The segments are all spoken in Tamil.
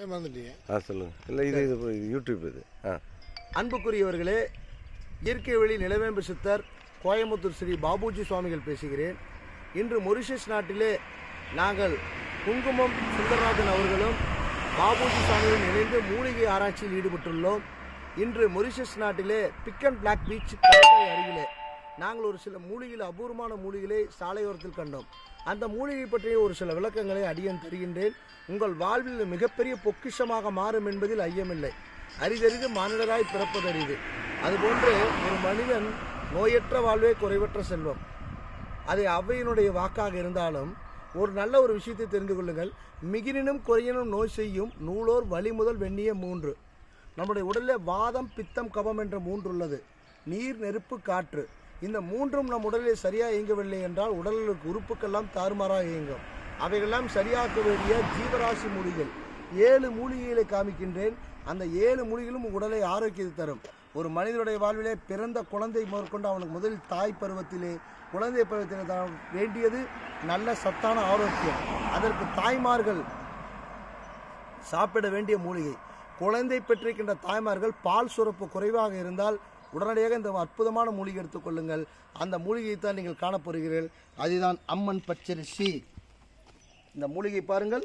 என்ன மறந்துட்டீங்க. ஆ சொல்லுங்கள் இல்லை இது இது யூடியூப் இது. ஆ. அன்புக்குரியவர்களே இயற்கை வழி நிலவேம்பு சித்தர் கோயம்புத்தூர் ஸ்ரீ பாபுஜி சுவாமிகள் பேசுகிறேன். இன்று மொரிஷியஸ் நாட்டிலே நாங்கள் குங்குமம் சுந்தரராஜன் அவர்களும் பாபுஜி சுவாமிகளும் இணைந்து மூலிகை ஆராய்ச்சியில் ஈடுபட்டுள்ளோம். இன்று மொரிஷியஸ் நாட்டிலே பிக் அண்ட் பிளாக் பீச் கடற்கரை அருகிலே நாங்கள் ஒரு சில மூலிகையில் அபூர்வமான மூலிகளை சாலையோரத்தில் கண்டோம். அந்த மூலிகை பற்றிய ஒரு சில விளக்கங்களை அடியன் தருகின்றேன். உங்கள் வாழ்வில் மிகப்பெரிய பொக்கிஷமாக மாறும் என்பதில் ஐயமில்லை. அரிதறிது மானிடராய் பிறப்பதறிது. அதுபோன்று ஒரு மனிதன் நோயற்ற வாழ்வே குறைவற்ற செல்வம். அதை அவையினுடைய வாக்காக இருந்தாலும் ஒரு நல்ல ஒரு விஷயத்தை தெரிந்து கொள்ளுங்கள். மிகினும் குறையினும் நோய் செய்யும் நூலோர் வழி முதல் வெண்ணிய மூன்று. நம்முடைய உடலில் வாதம் பித்தம் கபம் என்ற மூன்று உள்ளது. நீர் நெருப்பு காற்று. இந்த மூன்றும் நம் உடலில் சரியாக இயங்கவில்லை என்றால் உடலுக்கு உறுப்புக்கெல்லாம் தாறுமாறாக இயங்கும். அவைகளெல்லாம் சரியாக்க வேண்டிய ஜீவராசி மூலிகள் ஏழு மூலிகைகளை காமிக்கின்றேன். அந்த ஏழு மூலிகளும் உடலை ஆரோக்கியத்தை தரும். ஒரு மனிதனுடைய வாழ்விலே பிறந்த குழந்தை முதற்கொண்டு அவனுக்கு முதலில் தாய் பருவத்திலே குழந்தை பருவத்திலே தான் வேண்டியது நல்ல சத்தான ஆரோக்கியம். அதற்கு தாய்மார்கள் சாப்பிட வேண்டிய மூலிகை. குழந்தை பெற்றிருக்கின்ற தாய்மார்கள் பால் சுரப்பு குறைவாக இருந்தால் உடனடியாக இந்த அற்புதமான மூலிகை எடுத்துக்கொள்ளுங்கள் அந்த மூலிகையை தான் நீங்கள் காணப்போகிறீர்கள் அதுதான் அம்மன் பச்சரிசி. இந்த மூலிகை பாருங்கள்.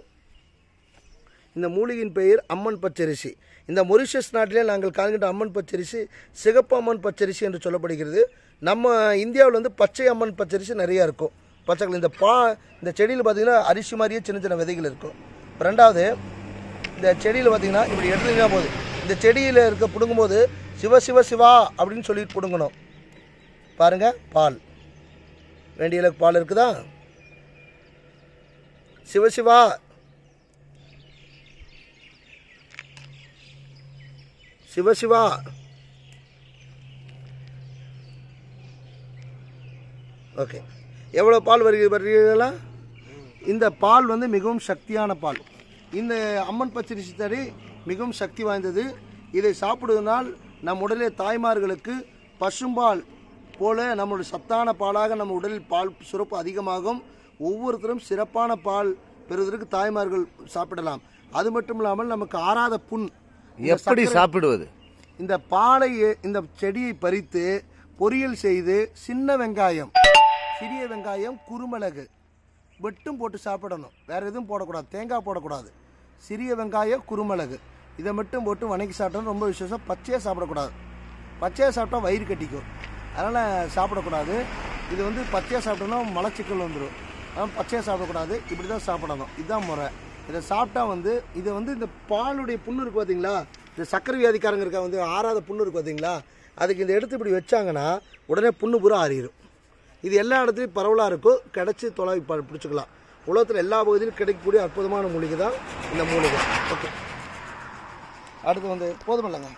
இந்த மூலிகையின் பெயர் அம்மன் பச்சரிசி. இந்த மொரிஷியஸ் நாட்டிலே நாங்கள் காண்கின்ற அம்மன் பச்சரிசி சிகப்பு அம்மன் பச்சரிசி என்று சொல்லப்படுகிறது. நம்ம இந்தியாவில் வந்து பச்சை அம்மன் பச்சரிசி நிறையா இருக்கும். பச்சை இந்த பா இந்த செடியில் பார்த்தீங்கன்னா அரிசி மாதிரியே சின்ன சின்ன விதைகள் இருக்கும். ரெண்டாவது இந்த செடியில் பார்த்தீங்கன்னா இப்படி எடுத்துக்கிட்டா போதும். இந்த செடியில் இருக்க பிடுங்கும்போது சிவ சிவ சிவா அப்படின்னு சொல்லிட்டு பிடுங்கணும். பாருங்க பால். வேண்டிய இலக்கு பால் இருக்குதா? சிவசிவா சிவசிவா ஓகே. எவ்வளோ பால் வருகிறது வருகிறீர்களா இந்த பால் வந்து மிகவும் சக்தியான பால். இந்த அம்மன் பச்சரிசி தறி மிகவும் சக்தி வாய்ந்தது. இதை சாப்பிடுவதனால் நம் உடலில் தாய்மார்களுக்கு பசும்பால் போல நம்மளுடைய சத்தான பாலாக நம்ம உடலில் பால் சுரப்பு அதிகமாகும். ஒவ்வொருத்தரும் சிறப்பான பால் பெறுவதற்கு தாய்மார்கள் சாப்பிடலாம். அது மட்டும் இல்லாமல் நமக்கு ஆறாத புண் எப்படி சாப்பிடுவது? இந்த பாலை இந்த செடியை பறித்து பொரியல் செய்து சின்ன வெங்காயம் சிறிய வெங்காயம் குருமிளகு வெட்டும் போட்டு சாப்பிடணும். வேற எதுவும் போடக்கூடாது. தேங்காய் போடக்கூடாது. சிறிய வெங்காயம் குருமிளகு. இதை மட்டும் போட்டு வணக்கி சாப்பிட்டோம் ரொம்ப விசேஷம். பச்சையாக சாப்பிடக்கூடாது. பச்சையாக சாப்பிட்டா வயிறு கட்டிக்கும். அதனால் சாப்பிடக்கூடாது. இது வந்து பச்சையாக சாப்பிட்டோம்னா மலச்சிக்கல் வந்துடும் ஆனால் பச்சையாக சாப்பிடக்கூடாது. இப்படி தான் சாப்பிடணும். இதுதான் முறை. இதை சாப்பிட்டா வந்து இதை வந்து இந்த பாலுடைய புண்ணு இருக்கு பார்த்தீங்களா இந்த சக்கரை வியாதிக்காரங்க இருக்கா வந்து ஆறாத புண்ணு இருக்கு பார்த்தீங்களா அதுக்கு இந்த எடுத்து இப்படி வச்சாங்கன்னா உடனே புண்ணு பூரா ஆறிடும் இது எல்லா இடத்துலையும் பரவலாக இருக்கும். கிடச்சி தொலை ப- பிடிச்சிக்கலாம். உலகத்தில் எல்லா பகுதியிலும் கிடைக்கக்கூடிய அற்புதமான மூலிகை தான் இந்த மூலிகை. ஓகே அடுத்து வந்து போதுமில்லைங்க.